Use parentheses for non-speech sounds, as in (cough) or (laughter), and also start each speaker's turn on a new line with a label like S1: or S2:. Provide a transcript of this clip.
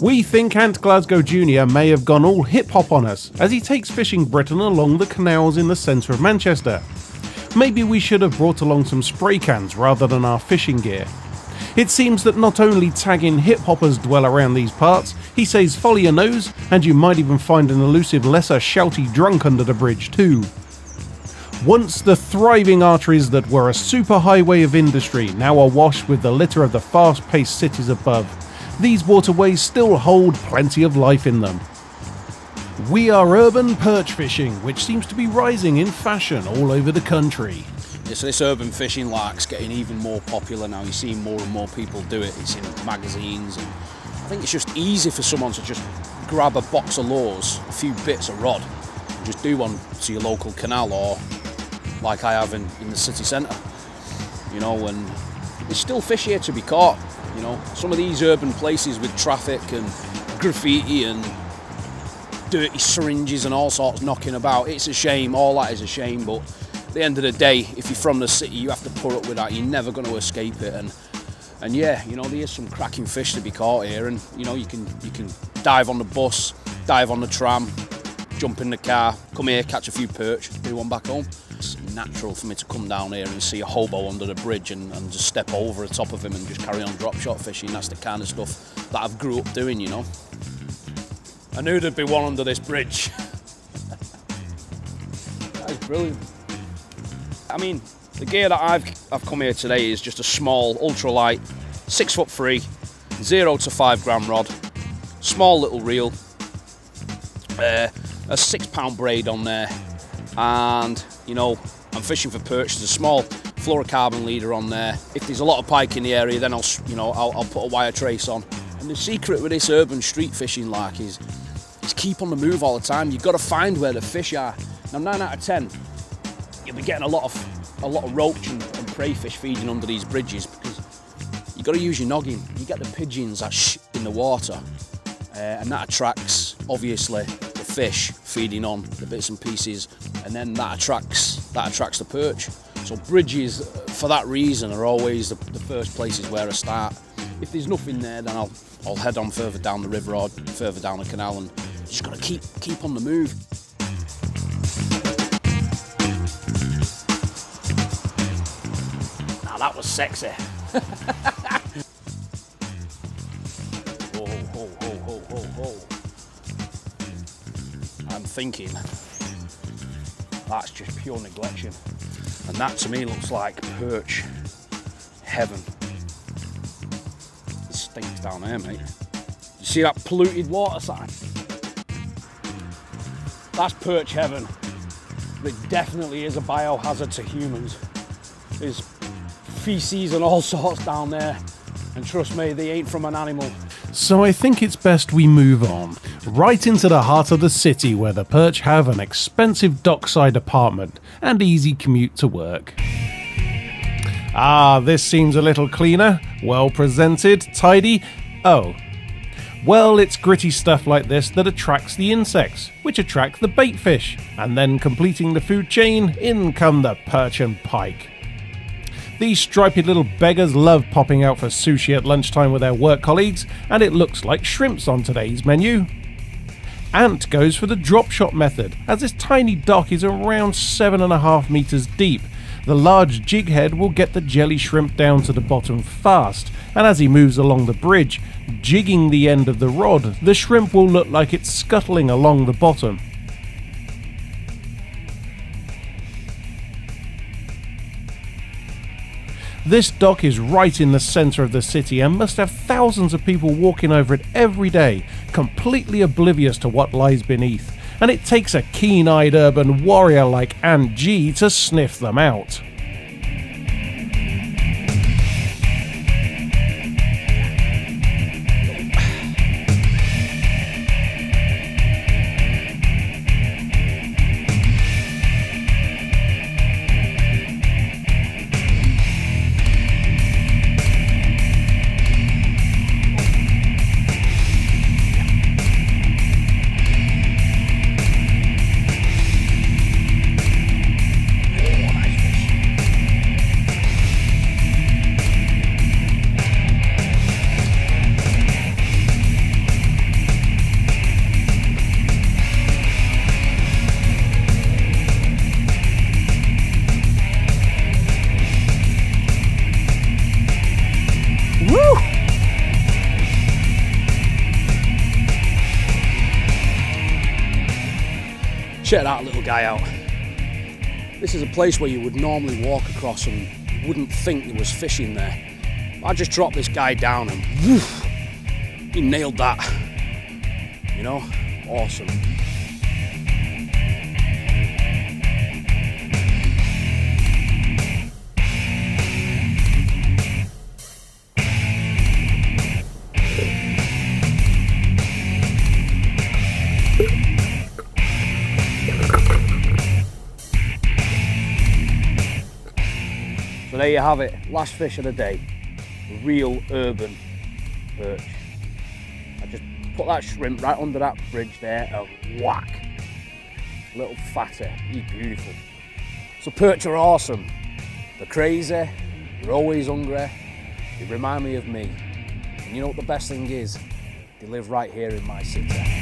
S1: We think Ant Glascoe Jr. may have gone all hip hop on us as he takes fishing Britain along the canals in the centre of Manchester. Maybe we should have brought along some spray cans rather than our fishing gear. It seems that not only tagging hip hoppers dwell around these parts, he says follow your nose, and you might even find an elusive lesser shouty drunk under the bridge too. Once the thriving arteries that were a superhighway of industry now are washed with the litter of the fast paced cities above, these waterways still hold plenty of life in them. We are urban perch fishing, which seems to be rising in fashion all over the country.
S2: It's this urban fishing lark's getting even more popular now. You're seeing more and more people do it. It's in magazines. And I think it's just easy for someone to just grab a box of lures, a few bits of rod, and just do one to your local canal or like I have in, in the city centre. You know, and there's still fish here to be caught. You know, some of these urban places with traffic and graffiti and dirty syringes and all sorts knocking about. It's a shame, all that is a shame, but at the end of the day, if you're from the city, you have to put up with that. You're never going to escape it. And and yeah, you know, there's some cracking fish to be caught here, and you know, you can you can dive on the bus, dive on the tram, jump in the car, come here, catch a few perch, do one back home It's natural for me to come down here and see a hobo under the bridge and, and just step over the top of him and just carry on drop shot fishing. That's the kind of stuff that I've grew up doing, you know. I knew there'd be one under this bridge. (laughs) that is brilliant. I mean, the gear that I've, I've come here today is just a small, ultralight, six foot three, zero to five gram rod, small little reel, uh, a six pound braid on there, and you know, I'm fishing for perch. There's a small fluorocarbon leader on there. If there's a lot of pike in the area, then I'll, you know, I'll, I'll put a wire trace on. And the secret with this urban street fishing like is, is keep on the move all the time. You've got to find where the fish are. Now, nine out of 10, you'll be getting a lot of, a lot of roach and, and prey fish feeding under these bridges because you've got to use your noggin. You get the pigeons that in the water uh, and that attracts, obviously, fish feeding on the bits and pieces and then that attracts that attracts the perch. So bridges uh, for that reason are always the, the first places where I start. If there's nothing there then I'll, I'll head on further down the river or further down the canal and just got to keep keep on the move. Now that was sexy (laughs) thinking that's just pure neglection. And that to me looks like perch heaven. It stinks down there, mate. You see that polluted water sign? That's perch heaven. It definitely is a biohazard to humans. There's feces and all (laughs) sorts down there. And trust me, they ain't from an animal.
S1: So I think it's best we move on, right into the heart of the city where the Perch have an expensive dockside apartment and easy commute to work. Ah, this seems a little cleaner, well presented, tidy. Oh, well, it's gritty stuff like this that attracts the insects, which attract the bait fish, and then completing the food chain, in come the perch and pike. These stripy little beggars love popping out for sushi at lunchtime with their work colleagues, and it looks like shrimps on today's menu. Ant goes for the drop shot method, as this tiny dock is around 7.5 metres deep. The large jig head will get the jelly shrimp down to the bottom fast, and as he moves along the bridge, jigging the end of the rod, the shrimp will look like it's scuttling along the bottom. This dock is right in the centre of the city and must have thousands of people walking over it every day, completely oblivious to what lies beneath. And it takes a keen eyed urban warrior like Ant G to sniff them out.
S2: Check that little guy out. This is a place where you would normally walk across and wouldn't think there was fish in there. I just dropped this guy down and woof, he nailed that. You know, awesome. So there you have it, last fish of the day, real urban perch. I just put that shrimp right under that bridge there and whack, little fatter, he's beautiful. So perch are awesome, they're crazy, they're always hungry, they remind me of me. And you know what the best thing is? They live right here in my city.